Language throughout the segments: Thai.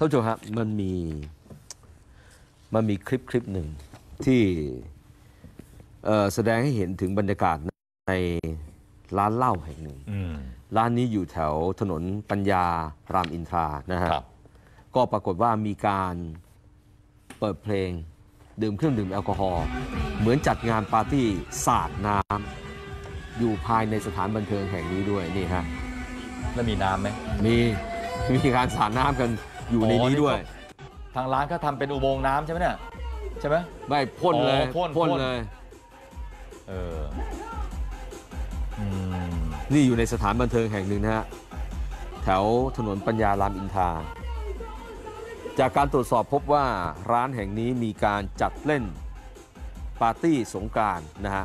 ท่านผู้ชมครับมันมีมันมีคลิปคลิปหนึ่งที่เอ่อแสดงให้เห็นถึงบรรยากาศในร้านเหล้าแห่งหนึ่งอืมร้านนี้อยู่แถวถนนปัญญารามอินทรานะฮะครับก็ปรากฏว่ามีการเปิดเพลง ดื่มเครื่องดื่มแอลกอฮอล์เหมือนจัดงานปาร์ตี้สาดน้ำอยู่ภายในสถานบันเทิงแห่งนี้ด้วยนี่ฮะแล้วมีน้ำไหมมีมีการสาดน้ำกัน อยู่ในอ๋อนี้ด้วยนี่ทางร้านเขาทำเป็นอุโมงค์น้ำใช่ไหมเนี่ยใช่ไหม ไม่พ่นเลยอ๋อพ่นพ่นพ่น เลย เอออืมนี่อยู่ในสถานบันเทิงแห่งหนึ่งนะฮะ แถวถนนปัญญารามอินทราจากการตรวจสอบพบว่าร้านแห่งนี้มีการจัดเล่นปาร์ตี้สงกรานต์นะฮะ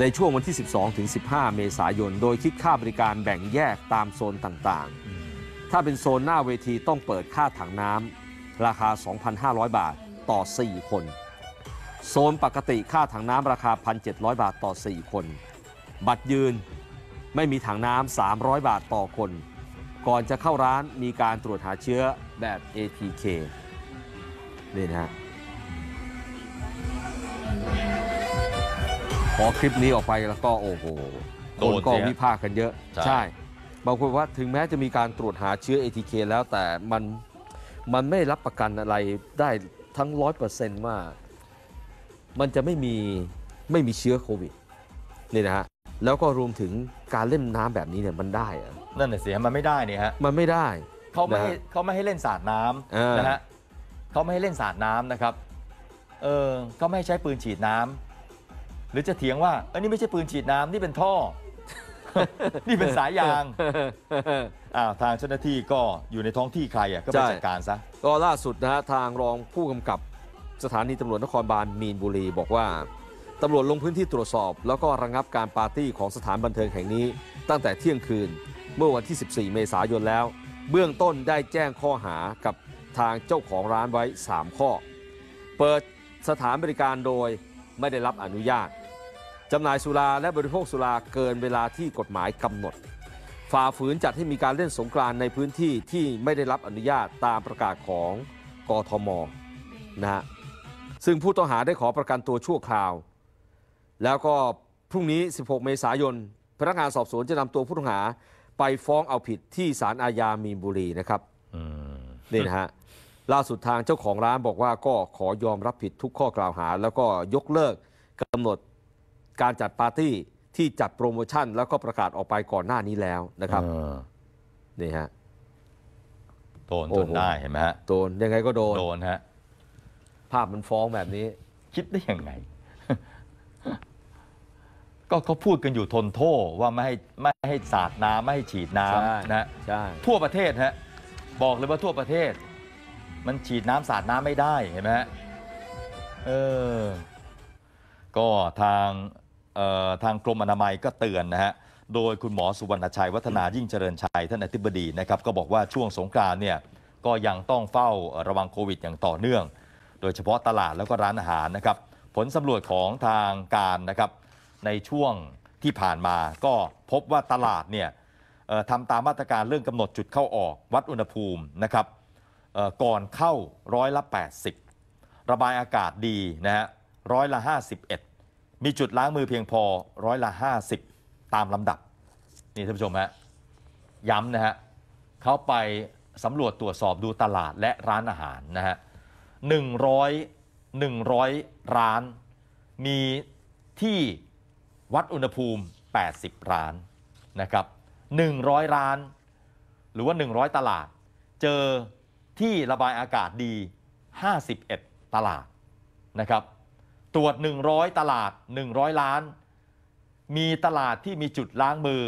ในช่วงวันที่ 12 ถึง 15 เมษายน โดยคิดค่าบริการแบ่งแยกตามโซนต่างๆ ถ้าเป็นโซนหน้าเวทีต้องเปิดค่าถังน้ำราคา 2,500 บาทต่อ 4 คน โซนปกติค่าถังน้ำราคา 1,700 บาทต่อ 4 คน บัตรยืนไม่มีถังน้ำ300 บาทต่อคน ก่อนจะเข้าร้านมีการตรวจหาเชื้อแบบ ATK นี่นะฮะพอคลิปนี้ออกไปแล้วก็โอ้โหโดคนนก็สิฮะวิพากษ์กันเยอะ ใช่ บางคนว่าถึงแม้จะมีการตรวจหาเชื้อ ATK แล้วแต่มันมันไม่รับประกันอะไรได้ทั้งร้อยเปอร์เซนต์ว่า มันจะไม่มีไม่มีเชื้อโควิดนี่นะฮะแล้วก็รวมถึงการเล่นน้ำแบบนี้เนี่ยมันได้เหรอนั่นน่ะสิมันไม่ได้นี่ฮะมันไม่ได้เขาไม่ให้นะฮะเขาไม่ให้เล่นสาดน้เออำนะฮะเขาไม่ให้เล่นสาดน้ำนะครับเออเขาไม่ให้ใช้ปืนฉีดน้ำหรือจะเถียงว่าเอันนี้ไม่ใช่ปืนฉีดน้ำนี่เป็นท่อ นี่เป็นสายยางอ้าวทางเจ้าหน้าที่ก็อยู่ในท้องที่ใครอะก็ไปใช่จัดการซะก็ล่าสุดนะฮะทางรองผู้กำกับสถานีตำรวจนครบาลมีนบุรีบอกว่าตำรวจลงพื้นที่ตรวจสอบ แล้วก็ระงับการปาร์ตี้ของสถานบันเทิงแห่งนี้ ตั้งแต่เที่ยงคืนเมื่อวันที่ 14 เมษายนแล้ว เบื้องต้นได้แจ้งข้อหากับทางเจ้าของร้านไว้ 3 ข้อ เปิดสถานบริการโดยไม่ได้รับอนุญาต จำหน่ายสุราและบริโภคสุราเกินเวลาที่กฎหมายกำหนด ฝ่าฝืนจัดให้มีการเล่นสงกรานต์ในพื้นที่ที่ไม่ได้รับอนุญาตตามประกาศของกทมนะฮะซึ่งผู้ต้องหาได้ขอประกันตัวชั่วคราว แล้วก็พรุ่งนี้ 16 เมษายน พนักงานสอบสวนจะนำตัวผู้ต้องหาไปฟ้องเอาผิดที่ศาลอาญามีนบุรีนะครับอืมนี่นะฮะล่าสุดทางเจ้าของร้านบอกว่าก็ขอยอมรับผิดทุกข้อกล่าวหา แล้วก็ยกเลิกกำหนด การจัดปาร์ตี้ที่จัดโปรโมชั่น แล้วก็ประกาศออกไปก่อนหน้านี้แล้วนะครับเออนี่ฮะ โดนโอ้จโห นได้เห็นไหมฮะโดนยังไงก็โดน โดนฮะ ภาพมันฟ้องแบบนี้ คิดได้ยังไง ก็เขาพูดกันอยู่ทนโทษว่าไม่ให้ไม่ให้สาดน้ำไม่ให้ฉีดน้ใช่ำนะฮะใช่ ทั่วประเทศฮะบอกเลยว่าทั่วประเทศ มันฉีดน้ำสาดน้ำไม่ได้เห็นไหมฮะเออก็ทางเอ่อ ทางกรมอนามัยก็เตือนนะฮะโดยคุณหมอสุวรรณชัยวัฒนายิ่งเจริญชัยท่านอธิบดีนะครับก็บอกว่าช่วงสงกรานเนี่ยก็ยังต้องเฝ้าระวังโควิดอย่างต่อเนื่อง โดยเฉพาะตลาดแล้วก็ร้านอาหารนะครับผลสำรวจของทางการนะครับในช่วงที่ผ่านมาก็พบว่าตลาดเนี่ยทำตามมาตรการเรื่องกำหนดจุดเข้าออก วัดอุณหภูมินะครับก่อนเข้าร้อยละ 80 ระบายอากาศดีนะฮะร้อยละ 51 มีจุดล้างมือเพียงพอร้อยละ 50 ตามลำดับ นี่ท่านผู้ชมฮะย้ำนะฮะเขาไปสำรวจตรวจสอบดูตลาดและร้านอาหารนะฮะ100 100ร้าน มีที่วัดอุณหภูมิ 80 ร้านนะครับ100ร้าน หรือว่า 100 ตลาด เจอที่ระบายอากาศดี 51 ตลาดนะครับ ตรวจ 100 ตลาด 100 ล้าน มีตลาดที่มีจุดล้างมือ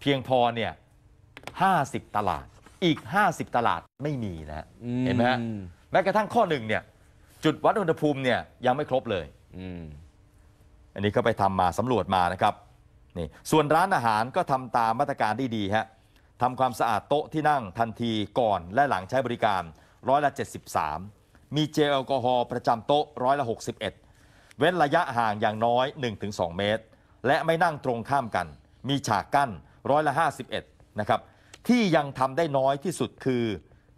เพียงพอเนี่ย50 ตลาด อีก 50 ตลาดไม่มีนะฮะอืเห็นไหมฮะแม้กระทั่งข้อหนึ่งเนี่ย จุดวัดอุณหภูมิเนี่ยยังไม่ครบเลยอืมอันนี้ก็ไปทำมาสำรวจมานะครับนี่ส่วนร้านอาหารก็ทำตามมาตรการที่ดีฮะทำความสะอาดโต๊ะที่นั่งทันทีก่อนและหลังใช้บริการร้อยละ 73 มีเจลแอลกอฮอล์ประจำโต๊ะร้อยละ 61 เว้นระยะห่างอย่างน้อย 1-2 เมตร และไม่นั่งตรงข้ามกัน มีฉากกั้นร้อยละ 51 นะครับ ที่ยังทำได้น้อยที่สุดคือ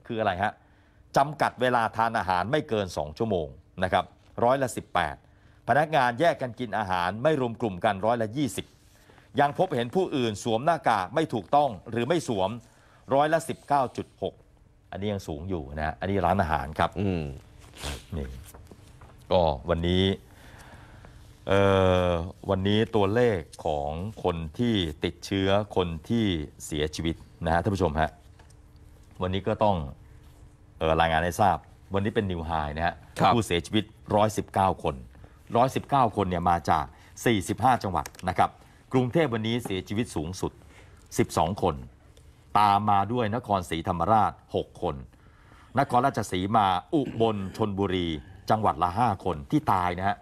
คืออะไรฮะจำกัดเวลาทานอาหารไม่เกิน 2 ชั่วโมงนะครับร้อยละ 18 พนักงานแยกกันกินอาหารไม่รวมกลุ่มกันร้อยละ 20 ยังพบเห็นผู้อื่นสวมหน้ากากไม่ถูกต้องหรือไม่สวมร้อยละ 19.6 อันนี้ยังสูงอยู่นะฮะอันนี้ร้านอาหารครับอืมนี่ก็วันนี้เอ่อ วันนี้ตัวเลขของคนที่ติดเชื้อคนที่เสียชีวิตนะฮะท่านผู้ชมฮะวันนี้ก็ต้องเออรายงานให้ทราบ วันนี้เป็นนิวไฮนะฮะครับผู้เสียชีวิต 119 คน 119 คนเนี่ยมาจาก 45 จังหวัดนะครับกรุงเทพวันนี้เสียชีวิตสูงสุด 12 คน ตามมาด้วยนครศรีธรรมราช 6 คน นครราชสีมาอุบลชนบุรี จังหวัดละ 5 คนที่ตายนะฮะ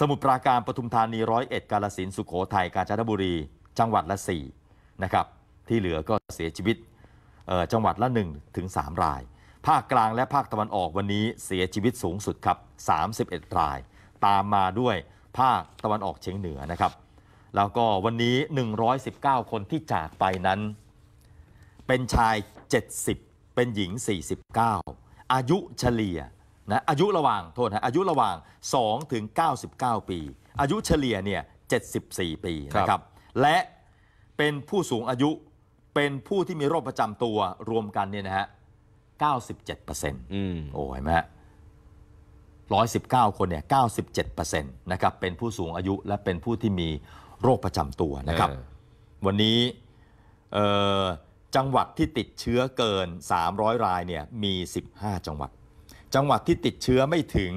สมุทรปราการปทุมธานีร้อยเอ็ดกาลสินธุ์สุโขทัยกาญจนบุรี จังหวัดละ4นะครับที่เหลือก็เสียชีวิตจังหวัดละ1ถึง3ราย ภาคกลางและภาคตะวันออกวันนี้เสียชีวิตสูงสุดครับ31 ราย ตามมาด้วยภาคตะวันออกเฉียงเหนือนะครับ แล้วก็วันนี้ 119 คนที่จากไปนั้น เป็นชาย 70 เป็นหญิง 49 อายุเฉลี่ย นะอายุระหว่างโทษนะอายุระหว่าง 2 ถึง 99 ปี อายุเฉลี่ยเนี่ย 74 ปีนะครับ และเป็นผู้สูงอายุเป็นผู้ที่มีโรคประจำตัวรวมกันเนี่ยนะฮะ 97%อืมโอ้ยไหมฮะ119คนเนี่ย97%นะครับ เป็นผู้สูงอายุและเป็นผู้ที่มีโรคประจำตัวนะครับเออวันนี้เอ่อจังหวัดที่ติดเชื้อเกิน 300 รายเนี่ยมี 15 จังหวัด จังหวัดที่ติดเชื้อไม่ถึง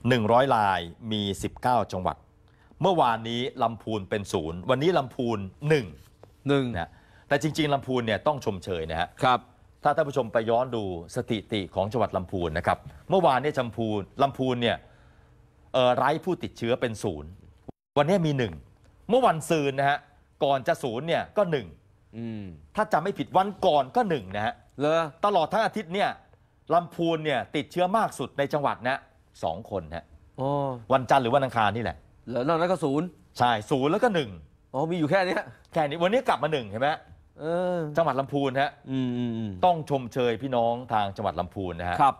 100รายมี 19 จังหวัด เมื่อวานนี้ลำพูนเป็นศูนย์วันนี้ลำพูน1หนึ่งนะแต่จริง ๆลำพูนเนี่ยต้องชมเชยนะฮะครับ ถ้าท่านผู้ชมไปย้อนดูสถิติของจังหวัดลำพูนนะครับ เมื่อวานเนี่ยจำพูนลำพูนเนี่ยเอ่อไร้ผู้ติดเชื้อเป็นศูนย์วันนี้มีหนึ่งเมื่อวันซืนนะฮะก่อนจะศูนย์เนี่ยก็หนึ่งอืมถ้าจำไม่ผิดวันก่อนก็หนึ่งนะฮะเลอตลอดทั้งอาทิตย์เนี่ย ลำพูนเนี่ยติดเชื้อมากสุดในจังหวัดนะสองคนฮะอ๋อวันจันทร์หรือวันอังคารนี่แหละแล้วนอกนั้นก็ศูนย์ใช่ศูนย์แล้วก็หนึ่งอ๋อมีอยู่แค่เนี้ยแค่นี้วันนี้กลับมาหนึ่งเห็นไหมเออจังหวัดลำพูนฮะอืมอืมอืมต้องชมเชยพี่น้องทางจังหวัดลำพูนนะฮะครับ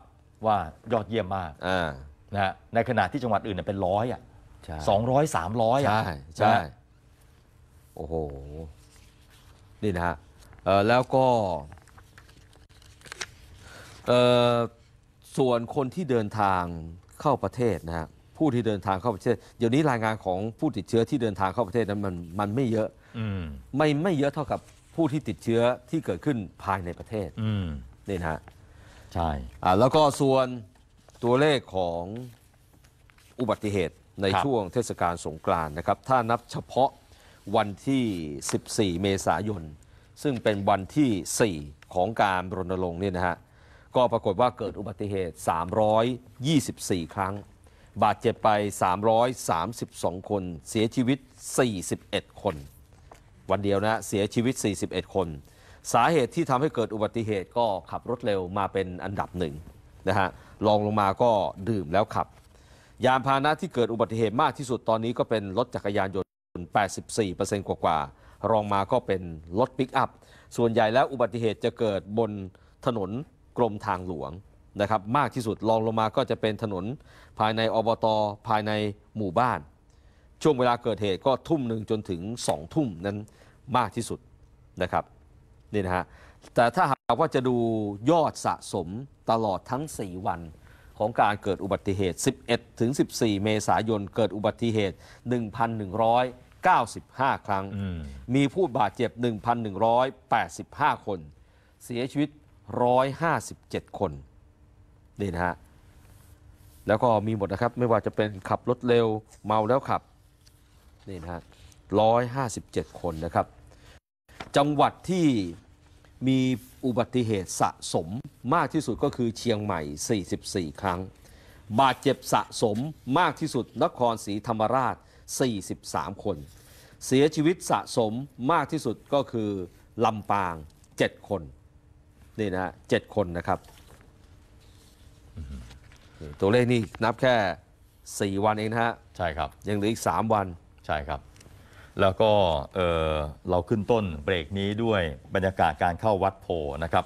ว่ายอดเยี่ยมมากอ่านะฮะในขณะที่จังหวัดอื่นเนยเป็นร้อยอะใช่สองร้อยสามร้อยอะ ใช่ใช่นะ โอ้โหนี่นะฮะเอ่อแล้วก็เอ่อ ส่วนคนที่เดินทางเข้าประเทศนะฮะผู้ที่เดินทางเข้าประเทศ เดี๋ยวนี้รายงานของผู้ติดเชื้อที่เดินทางเข้าประเทศนั้นมันมันไม่เยอะอืมไม่ไม่เยอะเท่ากับผู้ที่ติดเชื้อที่เกิดขึ้นภายในประเทศอืมนี่นะฮะใช่อ่าแล้วก็ส่วนตัวเลขของอุบัติเหตุในครับช่วงเทศกาลสงกรานต์นะครับ ถ้านับเฉพาะวันที่ 14 เมษายน ซึ่งเป็นวันที่ 4 ของการรณรงค์เนี่ยนะฮะ ก็ปรากฏว่าเกิดอุบัติเหตุ 324 ครั้ง บาดเจ็บไป 332 คน เสียชีวิต 41 คน วันเดียวนะเสียชีวิต 41 คน สาเหตุที่ทำให้เกิดอุบัติเหตุก็ขับรถเร็วมาเป็นอันดับหนึ่งนะฮะรองลงมาก็ดื่มแล้วขับ ยานพาหนะที่เกิดอุบัติเหตุมากที่สุดตอนนี้ก็เป็นรถจักรยานยนต์ 84%กว่าๆรองมาก็เป็นรถปิกอัพ ส่วนใหญ่แล้วอุบัติเหตุจะเกิดบนถนน กรมทางหลวงนะครับมากที่สุดรองลงมาก็จะเป็นถนนภายในอบตภายในหมู่บ้าน ช่วงเวลาเกิดเหตุก็ทุ่มหนึ่งจนถึงสองทุ่มนั้นมากที่สุดนะครับนี่นะฮะแต่ถ้าหากว่าจะดูยอดสะสมตลอดทั้ง 4 วันของการเกิดอุบัติเหตุ 11 ถึง 14 เมษายน เกิดอุบัติเหตุ 1,195 ครั้งอืมมีผู้บาดเจ็บ 1,185 คน เสียชีวิต 157 คน นี่นะฮะ แล้วก็มีหมดนะครับ ไม่ว่าจะเป็นขับรถเร็วเมาแล้วขับ นี่นะฮะ 157 คนนะครับ จังหวัดที่มีอุบัติเหตุสะสมมากที่สุดก็คือเชียงใหม่ 44 ครั้ง บาดเจ็บสะสมมากที่สุดนครศรีธรรมราช 43 คน เสียชีวิตสะสมมากที่สุดก็คือลำปาง 7 คน นี่นะฮะ7คนนะครับนี่ตัวเลขนี่นับแค่ 4 วันเองนะฮะใช่ครับ ยังเหลืออีก 3 วันใช่ครับ แล้วก็เอ่อเราขึ้นต้นเบรกนี้ด้วยบรรยากาศการเข้าวัดโพนะครับ